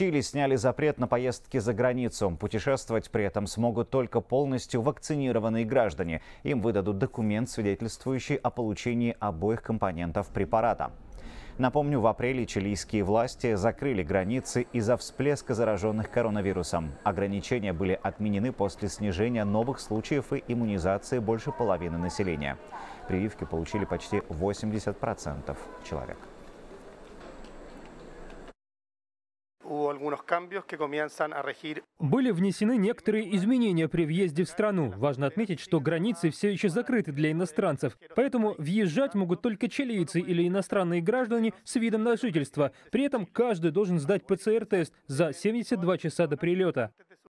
Чили сняли запрет на поездки за границу. Путешествовать при этом смогут только полностью вакцинированные граждане. Им выдадут документ, свидетельствующий о получении обоих компонентов препарата. Напомню, в апреле чилийские власти закрыли границы из-за всплеска зараженных коронавирусом. Ограничения были отменены после снижения новых случаев и иммунизации больше половины населения. Прививки получили почти 80% человек. Были внесены некоторые изменения при въезде в страну. Важно отметить, что границы все еще закрыты для иностранцев. Поэтому въезжать могут только чилийцы или иностранные граждане с видом на жительство. При этом каждый должен сдать ПЦР-тест за 72 часа до прилета.